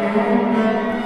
Música